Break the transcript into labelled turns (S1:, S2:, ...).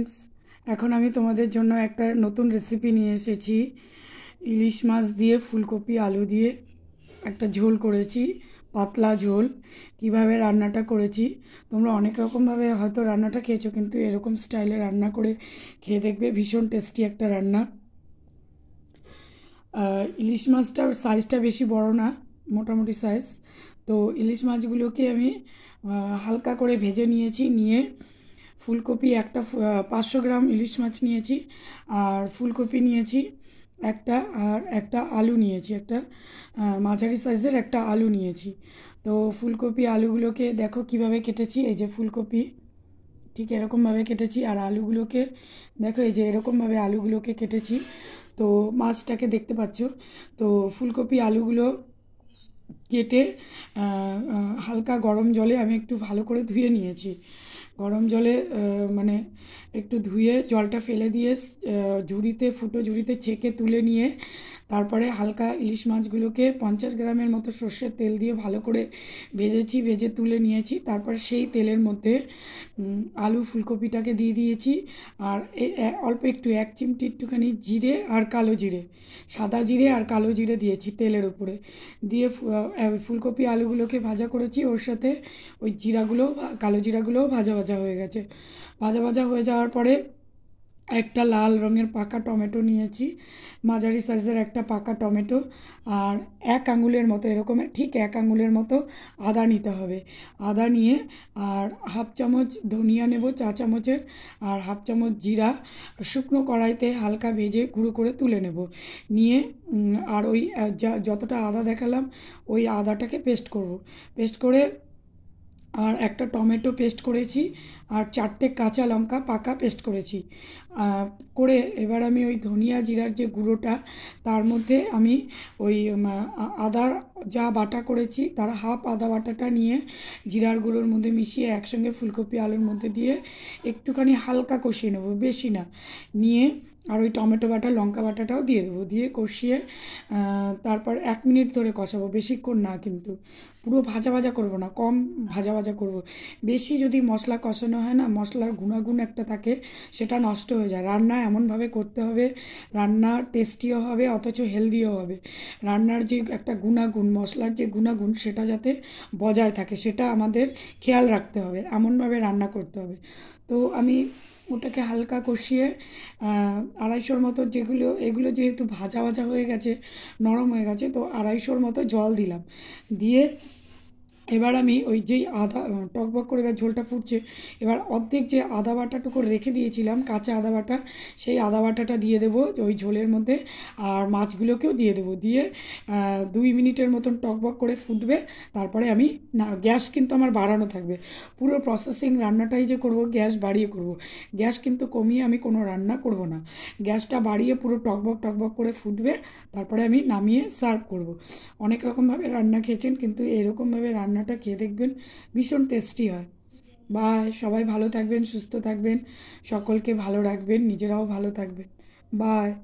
S1: Friends এখন আমি তোমাদের জন্য একটা নতুন রেসিপি নিয়ে এসেছি। ইলিশ মাছ দিয়ে ফুলকপি, আলু দিয়ে একটা ঝোল করেছি, পাতলা ঝোল। কীভাবে রান্নাটা করেছি? তোমরা অনেক রকমভাবে হয়তো রান্নাটা খেয়েছো, কিন্তু এরকম স্টাইলে রান্না করে খেয়ে দেখবে ভীষণ টেস্টি একটা রান্না। ইলিশ মাছটার সাইজটা বেশি বড় না, মোটামুটি সাইজ তো ইলিশ মাছগুলোকে আমি হালকা করে ভেজে নিয়েছি, নিয়ে ফুলকপি একটা পাঁচশো গ্রাম ইলিশ মাছ নিয়েছি, আর ফুলকপি নিয়েছি একটা, আর একটা আলু নিয়েছি, একটা মাঝারি সাইজের একটা আলু নিয়েছি। তো ফুলকপি আলুগুলোকে দেখো কীভাবে কেটেছি, এই যে ফুলকপি, ঠিক এরকমভাবে কেটেছি, আর আলুগুলোকে দেখো এই যে এরকমভাবে আলুগুলোকে কেটেছি। তো মাছটাকে দেখতে পাচ্ছ, তো ফুলকপি আলুগুলো কেটে হালকা গরম জলে আমি একটু ভালো করে ধুয়ে নিয়েছি। গরম জলে মানে একটু ধুয়ে জলটা ফেলে দিয়ে ঝুড়িতে ফুটো ঝুড়িতে ছেঁকে তুলে নিয়ে তারপরে হালকা ইলিশ মাছগুলোকে পঞ্চাশ গ্রামের মতো সর্ষের তেল দিয়ে ভালো করে ভেজেছি, ভেজে তুলে নিয়েছি। তারপর সেই তেলের মধ্যে আলু ফুলকপিটাকে দিয়ে দিয়েছি। আর অল্প একটু, এক চিমটি একটুখানি জিরে আর কালো জিরে, সাদা জিরে আর কালো জিরে দিয়েছি তেলের উপরে। দিয়ে ফুলকপি আলুগুলোকে ভাজা করেছি। ওর সাথে ওই জিরাগুলো কালো জিরাগুলোও ভাজা ভাজা হয়ে গেছে। ভাজা ভাজা হয়ে যাওয়ার পরে একটা লাল রঙের পাকা টমেটো নিয়েছি, মাঝারি সাইজের একটা পাকা টমেটো, আর এক আঙুলের মতো, এরকম ঠিক এক আঙুলের মতো আদা নিতে হবে। আদা নিয়ে, আর হাফ চামচ ধনিয়া নেব, চা চামচের, আর হাফ চামচ জিরা, শুকনো কড়াইতে হালকা ভেজে গুঁড়ো করে তুলে নেব। নিয়ে আর ওই যতটা আদা দেখালাম, ওই আদাটাকে পেস্ট করব। পেস্ট করে আর একটা টমেটো পেস্ট করেছি আর চারটে কাঁচা লঙ্কা পাকা পেস্ট করেছি। করে এবার আমি ওই ধনিয়া জিরার যে গুঁড়োটা, তার মধ্যে আমি ওই আদার যা বাটা করেছি, তার হাফ আদা বাটাটা নিয়ে জিরার গুঁড়োর মধ্যে মিশিয়ে একসঙ্গে ফুলকপি আলুর মধ্যে দিয়ে একটুখানি হালকা কষিয়ে নেব, বেশি না। নিয়ে আর ওই টমেটো বাটা, লঙ্কা বাটাটাও দিয়ে দেবো, দিয়ে কষিয়ে তারপর এক মিনিট ধরে কষাবো, বেশিক্ষণ না কিন্তু। পুরো ভাজা ভাজা করব না, কম ভাজা ভাজা করব। বেশি যদি মশলা কষানো হয় না, মশলার গুণাগুণ একটা থাকে, সেটা নষ্ট হয়ে যায়। রান্না এমনভাবে করতে হবে, রান্না টেস্টিও হবে, অথচ হেলদিও হবে। রান্নার যে একটা গুণাগুণ মশলার যে গুণাগুণ সেটা যাতে বজায় থাকে, সেটা আমাদের খেয়াল রাখতে হবে, এমনভাবে রান্না করতে হবে। তো আমি ওটাকে হালকা কষিয়ে আড়াইশোর মতো যেগুলো, এগুলো যেহেতু ভাজা ভাজা হয়ে গেছে, নরম হয়ে গেছে, তো আড়াইশোর মতো জল দিলাম। দিয়ে এবার আমি ওই যেই আদা টকবক করে এবার ঝোলটা ফুটছে, এবার অর্ধেক যে আদা বাটাটুকু রেখে দিয়েছিলাম, কাঁচা আদা বাটা, সেই আদা বাটাটা দিয়ে দেবো ওই ঝোলের মধ্যে, আর মাছগুলোকেও দিয়ে দেবো। দিয়ে দুই মিনিটের মতন টকবক করে ফুটবে, তারপরে আমি না, গ্যাস কিন্তু আমার বাড়ানো থাকবে। পুরো প্রসেসিং রান্নাটাই যে করব, গ্যাস বাড়িয়ে করব। গ্যাস কিন্তু কমিয়ে আমি কোনো রান্না করব না। গ্যাসটা বাড়িয়ে পুরো টকবক টকবক করে ফুটবে, তারপরে আমি নামিয়ে সার্ভ করব। অনেক রকমভাবে রান্না খেয়েছেন, কিন্তু এরকমভাবে রান্নাটা খেয়ে দেখবেন ভীষণ টেস্টি হয়। বা সবাই ভালো থাকবেন, সুস্থ থাকবেন, সকলকে ভালো রাখবেন, নিজেরাও ভালো থাকবেন। বাই।